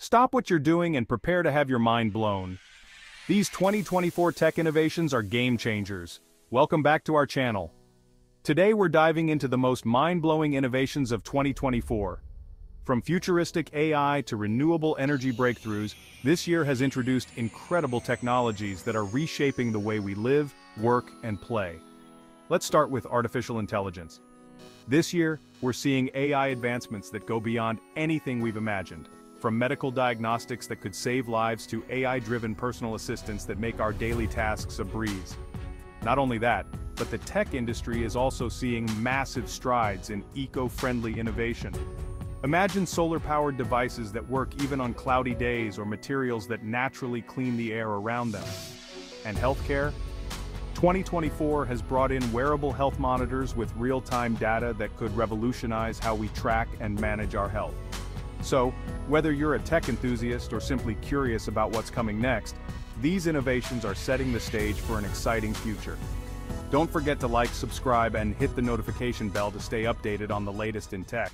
Stop what you're doing and prepare to have your mind blown. These 2024 tech innovations are game changers. Welcome back to our channel. Today we're diving into the most mind-blowing innovations of 2024. From futuristic AI to renewable energy breakthroughs, this year has introduced incredible technologies that are reshaping the way we live, work, and play. Let's start with artificial intelligence. This year, we're seeing AI advancements that go beyond anything we've imagined. From medical diagnostics that could save lives to AI-driven personal assistants that make our daily tasks a breeze. Not only that, but the tech industry is also seeing massive strides in eco-friendly innovation. Imagine solar-powered devices that work even on cloudy days or materials that naturally clean the air around them. And healthcare? 2024 has brought in wearable health monitors with real-time data that could revolutionize how we track and manage our health. So, whether you're a tech enthusiast or simply curious about what's coming next, these innovations are setting the stage for an exciting future. Don't forget to like, subscribe, and hit the notification bell to stay updated on the latest in tech.